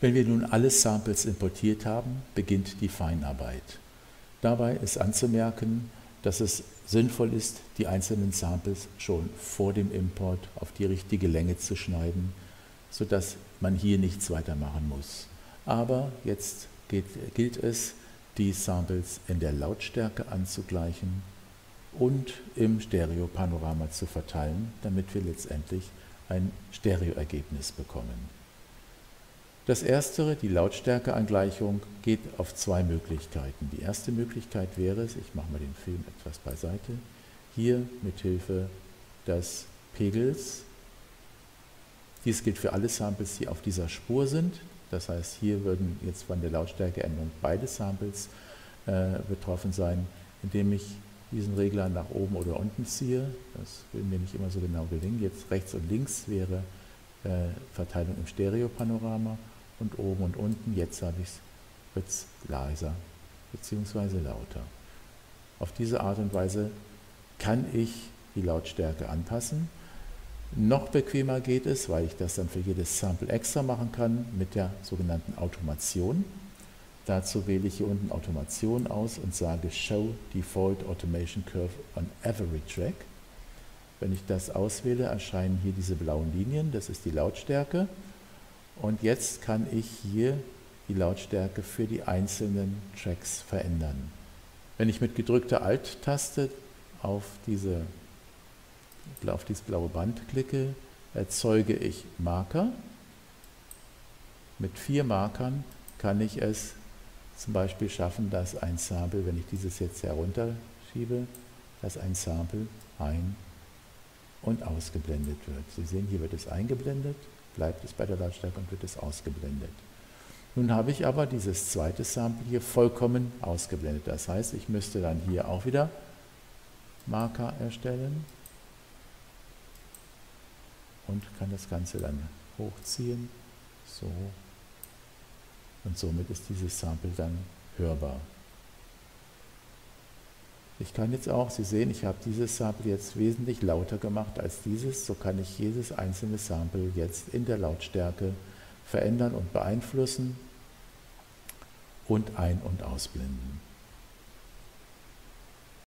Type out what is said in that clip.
Wenn wir nun alle Samples importiert haben, beginnt die Feinarbeit. Dabei ist anzumerken, dass es sinnvoll ist, die einzelnen Samples schon vor dem Import auf die richtige Länge zu schneiden, sodass man hier nichts weiter machen muss. Aber jetzt geht, gilt es, die Samples in der Lautstärke anzugleichen und im Stereopanorama zu verteilen, damit wir letztendlich ein Stereoergebnis bekommen. Das erstere, die Lautstärkeangleichung, geht auf zwei Möglichkeiten. Die erste Möglichkeit wäre es, ich mache mal den Film etwas beiseite, hier mit Hilfe des Pegels. Dies gilt für alle Samples, die auf dieser Spur sind. Das heißt, hier würden jetzt von der Lautstärkeänderung beide Samples äh, betroffen sein, indem ich diesen Regler nach oben oder unten ziehe. Das will mir nicht immer so genau gelingen. Jetzt rechts und links wäre äh, Verteilung im Stereopanorama und oben und unten. Jetzt habe ich es, wird es leiser bzw. lauter. Auf diese Art und Weise kann ich die Lautstärke anpassen. Noch bequemer geht es, weil ich das dann für jedes Sample extra machen kann, mit der sogenannten Automation. Dazu wähle ich hier unten Automation aus und sage Show Default Automation Curve on Every Track. Wenn ich das auswähle, erscheinen hier diese blauen Linien, das ist die Lautstärke. Und jetzt kann ich hier die Lautstärke für die einzelnen Tracks verändern. Wenn ich mit gedrückter Alt-Taste auf, diese, auf dieses blaue Band klicke, erzeuge ich Marker. Mit vier Markern kann ich es zum Beispiel schaffen, dass ein Sample, wenn ich dieses jetzt herunterschiebe, dass ein Sample ein- und ausgeblendet wird. Sie sehen, hier wird es eingeblendet bleibt es bei der Lautstärke und wird es ausgeblendet. Nun habe ich aber dieses zweite Sample hier vollkommen ausgeblendet. Das heißt, ich müsste dann hier auch wieder Marker erstellen und kann das Ganze dann hochziehen. So. Und somit ist dieses Sample dann hörbar. Ich kann jetzt auch, Sie sehen, ich habe dieses Sample jetzt wesentlich lauter gemacht als dieses, so kann ich jedes einzelne Sample jetzt in der Lautstärke verändern und beeinflussen und ein- und ausblenden.